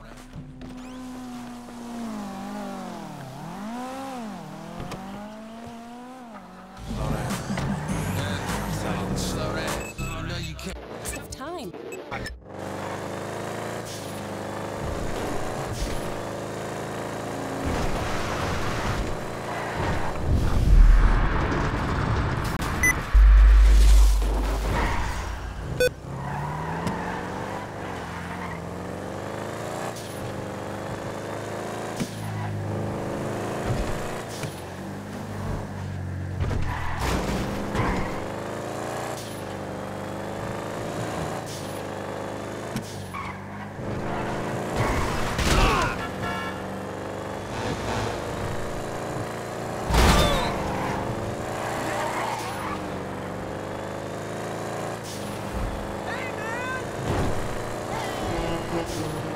Slow Oh, you